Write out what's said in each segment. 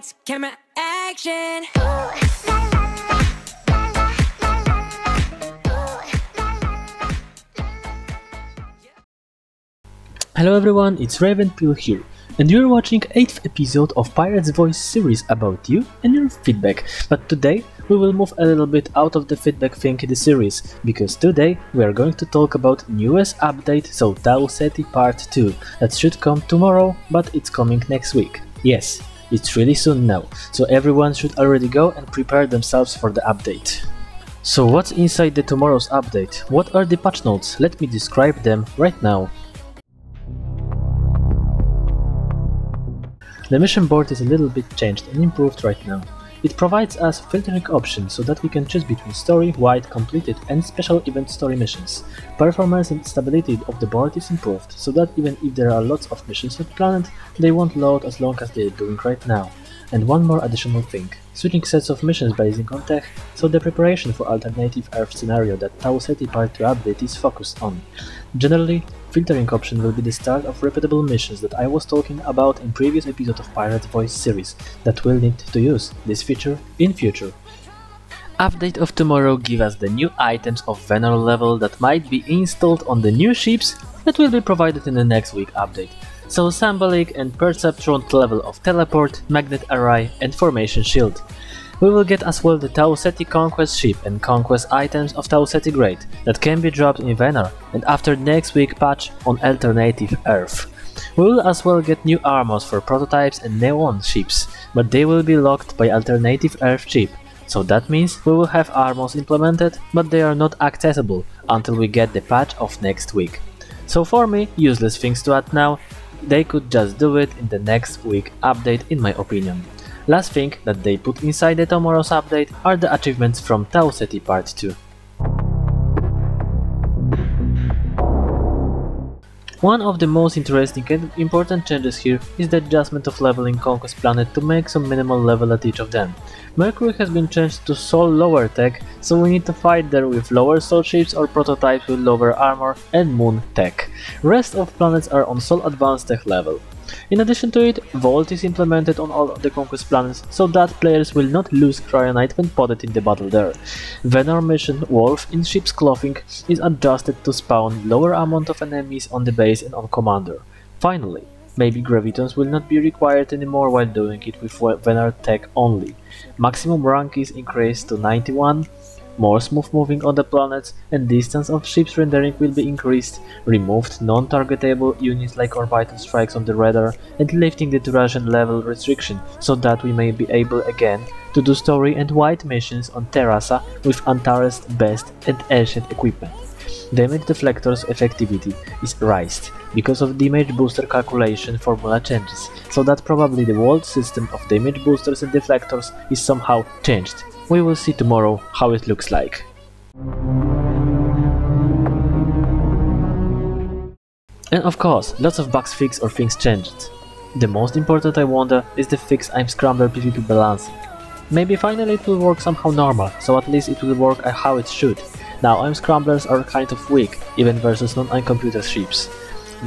Lights, camera, action. Hello everyone, it's RavenPL here, and you're watching 8th episode of Pirate's Voice series about you and your feedback. But today we will move a little bit out of the feedback thing in the series, because today we are going to talk about newest update, so Tau Ceti Part 2, that should come tomorrow, but it's coming next week. Yes, it's really soon now, so everyone should already go and prepare themselves for the update. So what's inside the tomorrow's update? What are the patch notes? Let me describe them right now. The mission board is a little bit changed and improved right now. It provides us filtering options so that we can choose between story, wide, completed and special event story missions. Performance and stability of the board is improved, so that even if there are lots of missions on the planet, they won't load as long as they are doing right now. And one more additional thing, switching sets of missions based on tech, so the preparation for alternative Earth scenario that Tau Ceti Part 2 update is focused on. Generally, filtering option will be the start of repeatable missions that I was talking about in previous episode of Pirate Voice series that will need to use this feature in future. Update of tomorrow give us the new items of Venor level that might be installed on the new ships that will be provided in the next week update. So Symbolic and Perceptron level of Teleport, Magnet Array and Formation Shield. We will get as well the Tau Ceti Conquest ship and Conquest items of Tau Ceti Great that can be dropped in Venor and after next week patch on Alternative Earth. We will as well get new armors for prototypes and Neon ships, but they will be locked by Alternative Earth ship, so that means we will have armors implemented, but they are not accessible until we get the patch of next week. So for me, useless things to add now, they could just do it in the next week update in my opinion. Last thing that they put inside the tomorrow's update are the achievements from Tau Ceti Part 2. One of the most interesting and important changes here is the adjustment of leveling Conquest Planet to make some minimal level at each of them. Mercury has been changed to Sol lower tech, so we need to fight there with lower Sol ships or prototypes with lower armor and Moon tech. Rest of planets are on Sol advanced tech level. In addition to it, Vault is implemented on all the Conquest planets, so that players will not lose Cryonite when potted in the battle there. Venor mission Wolf in Ship's Clothing is adjusted to spawn lower amount of enemies on the base and on Commander. Finally, maybe Gravitons will not be required anymore while doing it with Venor tech only. Maximum rank is increased to 91, more smooth moving on the planets, and distance of ships rendering will be increased, removed non-targetable units like orbital strikes on the radar, and lifting the duration level restriction so that we may be able again to do story and white missions on Terrasa with Antares' best and ancient equipment. Damage deflector's effectivity is raised because of damage booster calculation formula changes, so that probably the world system of damage boosters and deflectors is somehow changed. We will see tomorrow how it looks like. And of course, lots of bugs fixed or things changed. The most important I wonder is the fix I'm Scrambler PvP balancing. Maybe finally it will work somehow normal, so at least it will work how it should. Now I'm Scramblers are kind of weak, even versus non-I'm computer ships.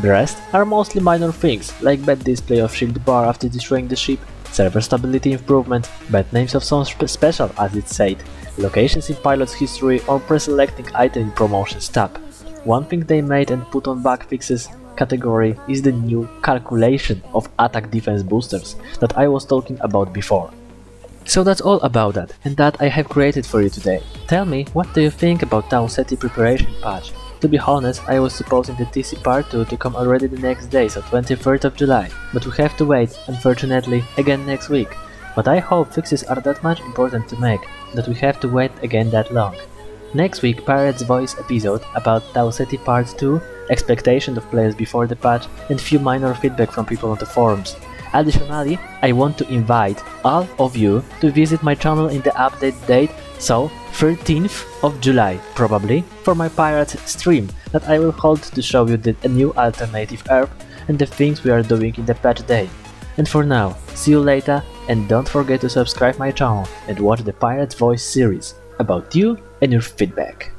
The rest are mostly minor things, like bad display of shield bar after destroying the ship, server stability improvement, bad names of some spe special as it said, locations in pilot's history or pre-selecting item in promotions tab. One thing they made and put on bug fixes category is the new calculation of attack defense boosters that I was talking about before. So that's all about that, and that I have created for you today. Tell me, what do you think about Tau Ceti preparation patch? To be honest, I was supposing the TC part 2 to come already the next day, so 23rd of July, but we have to wait, unfortunately, again next week. But I hope fixes are that much important to make, that we have to wait again that long. Next week, Pirate's Voice episode about Tau Ceti Part 2, expectation of players before the patch, and few minor feedback from people on the forums. Additionally, I want to invite all of you to visit my channel in the update date, so 13th of July probably, for my pirate stream that I will hold to show you the new alternative Earth and the things we are doing in the patch day. And for now, see you later and don't forget to subscribe my channel and watch the Pirate's Voice series about you and your feedback.